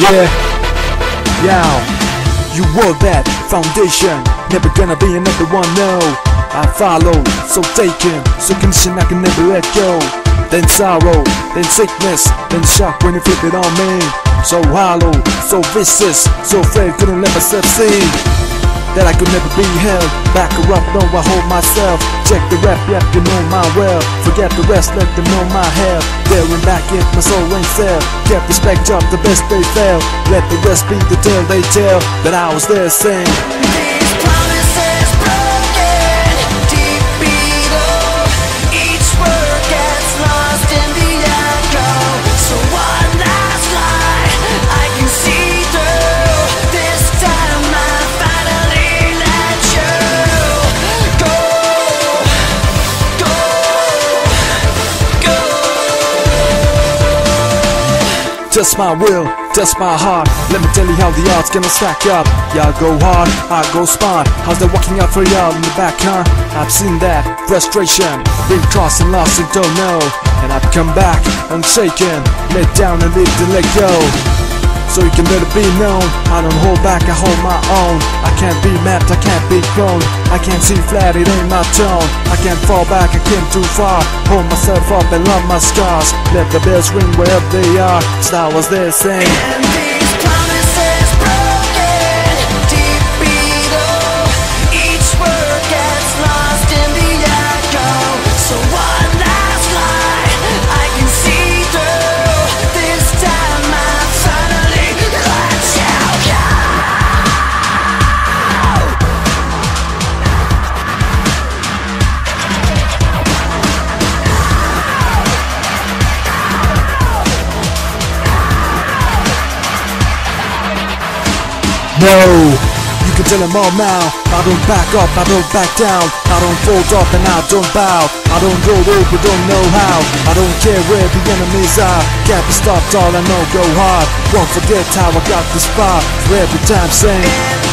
Yeah, yeah. You were that foundation, never gonna be another one. No, I follow, so taken, so condition I can never let go. Then sorrow, then sickness, then shock when you flip it on me. So hollow, so vicious, so afraid couldn't let myself see that I could never be held back or up. No, I hold myself. Check the rap, yep, you know my well. Forget the rest, let them know my. There and back, if my soul ain't sell. Get respect up, the best they fail. Let the rest be the tale they tell that I was there saying. Just my will, just my heart. Let me tell you how the odds gonna stack up. Y'all go hard, I go smart. How's that working out for y'all in the back, huh? I've seen that frustration, been crossed and lost and don't know. And I've come back unshaken, let down and leave to let go. So you can it be known. I don't hold back, I hold my own. I can't be mapped, I can't be cloned. I can't see flat, it ain't my tone. I can't fall back, I came too far. Hold myself up and love my scars. Let the bells ring wherever they are. Star was there saying. No, you can tell them all now. I don't back up, I don't back down. I don't fold up and I don't bow. I don't roll over, don't know how. I don't care where the enemies are. Can't be stopped, all I know, go hard. Won't forget how I got this far. For every time saying.